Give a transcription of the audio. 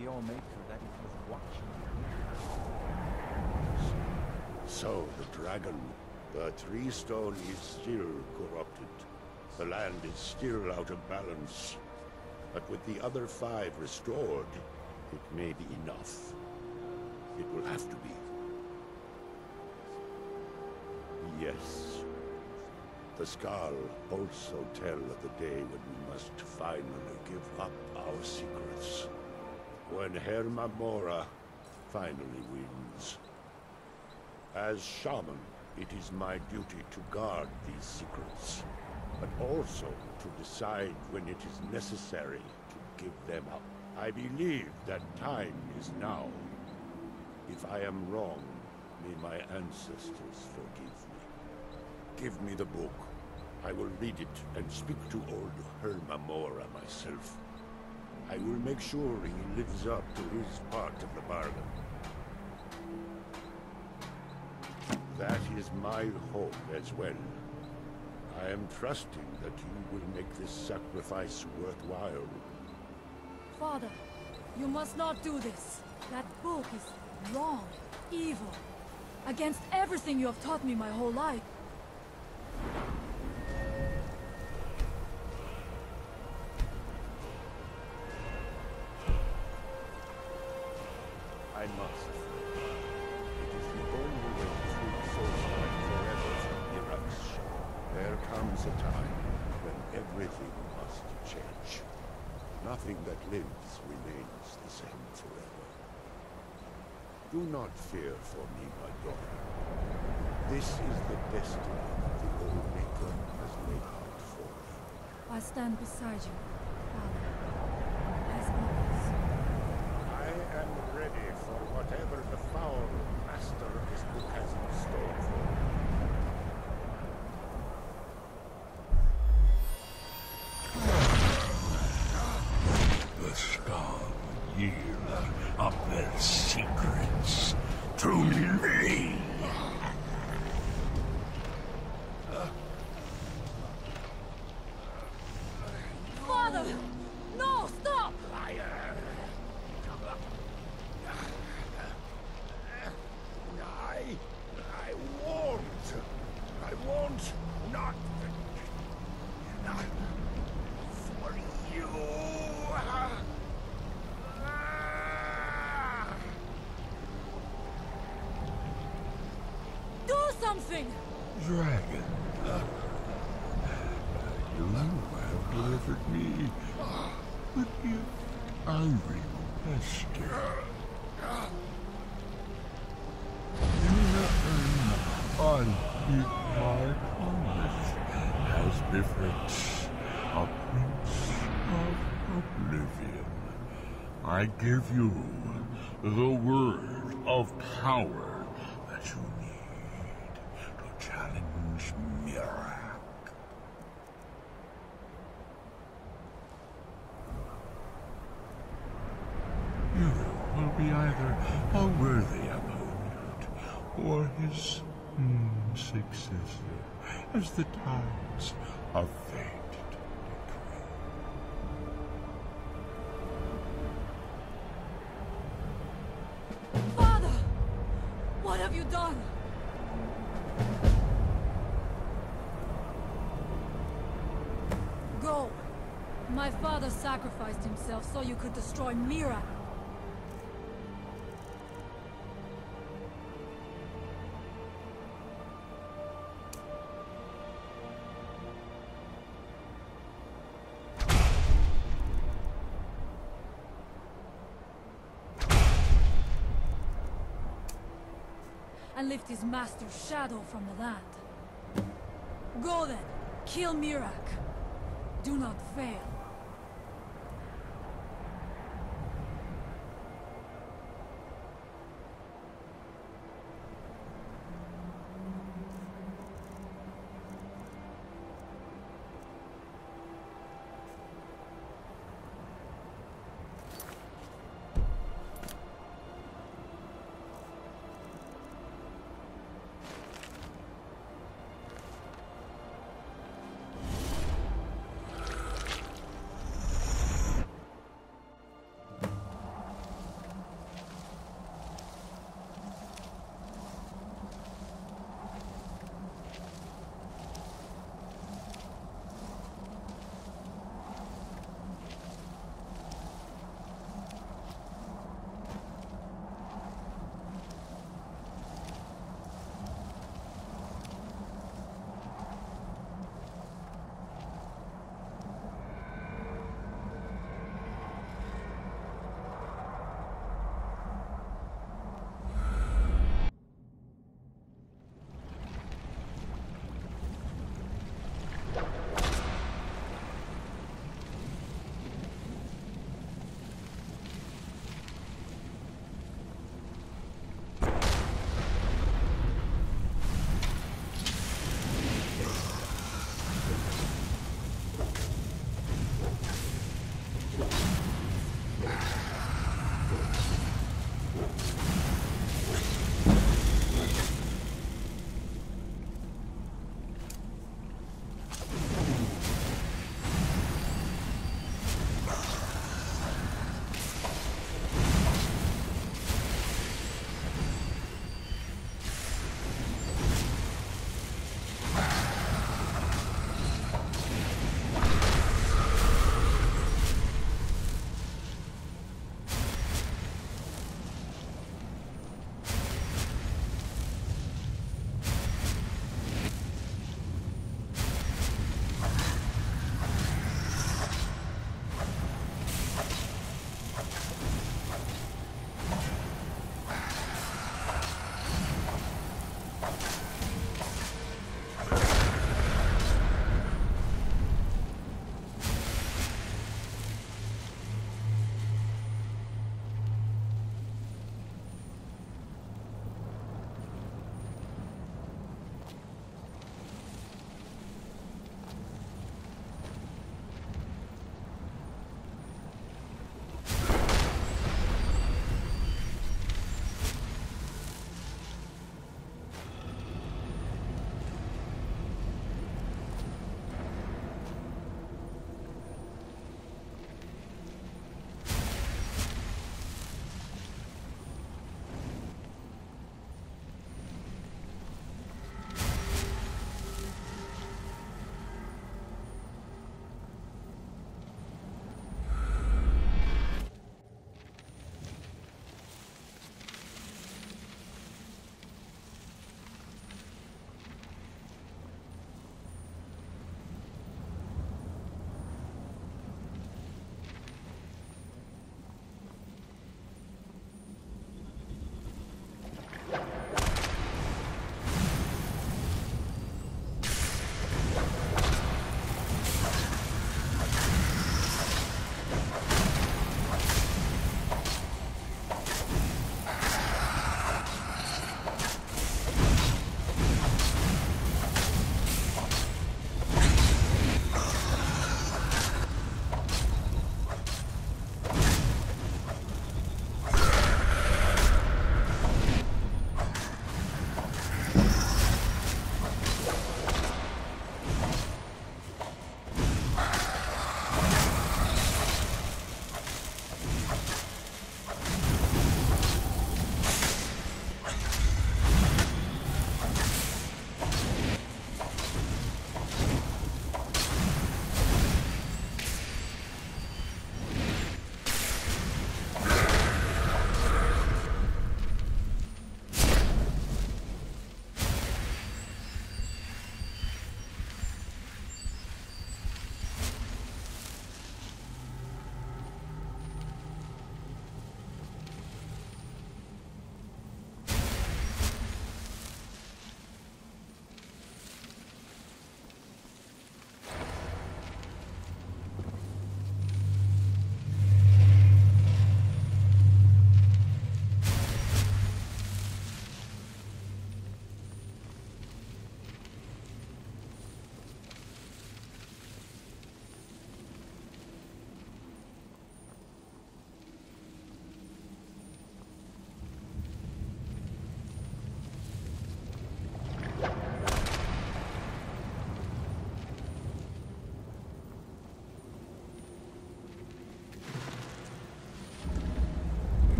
the Allmaker that it was watching So, the dragon. The tree stone is still corrupted. The land is still out of balance. But with the other five restored, it may be enough. It will have to be. Yes. The Skaal also tell of the day when we must finally give up our secrets. When Hermaeus Mora finally wins. As shaman, it is my duty to guard these secrets, but also to decide when it is necessary to give them up. I believe that time is now. If I am wrong, may my ancestors forgive me. Give me the book. I will read it and speak to old Hermaeus Mora myself. I will make sure he lives up to his part of the bargain. That is my hope as well. I am trusting that you will make this sacrifice worthwhile. Father, you must not do this. That book is wrong, evil, against everything you have taught me my whole life. Comes a time when everything must change. Nothing that lives remains the same forever. Do not fear for me, my daughter. This is the destiny the Allmaker has laid out for me. I stand beside you, Father, as always. I am ready for whatever the foul master of this book has in store for me. Up their secrets to me. Father! No, stop! I... I won't. I won't not... Not for you. Do something! Dragon. You have delivered me, but you, yet I requested. On my promise as befits a prince of oblivion. I give you the word of power that you need to challenge Miraak. You will be either a worthy opponent or his mm, successor, as the tides of fate. Father! What have you done? Go! My father sacrificed himself so you could destroy Miraak. Lift his master's shadow from the land. Go then, kill Miraak. Do not fail.